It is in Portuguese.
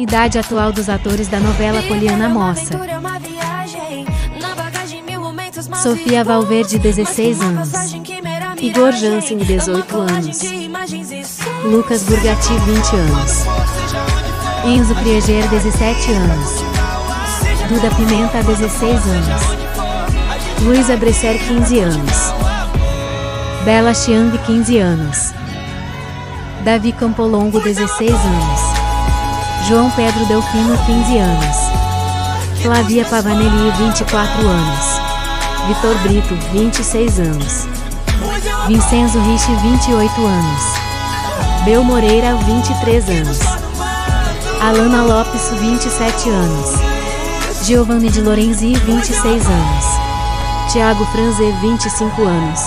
Idade atual dos atores da novela Poliana Moça. Sofia Valverde, 16 anos. Igor Jansen, 18 anos. Lucas Burgati, 20 anos. Enzo Prieger, 17 anos. Duda Pimenta, 16 anos. Luísa Bresser, 15 anos. Bela Chiang, 15 anos. Davi Campolongo, 16 anos. João Pedro Delfino, 15 anos. Flavia Pavanelli, 24 anos. Vitor Brito, 26 anos. Vincenzo Rich, 28 anos. Bel Moreira, 23 anos. Alana Lopes, 27 anos. Giovanni de Lorenzi, 26 anos. Tiago Franze, 25 anos.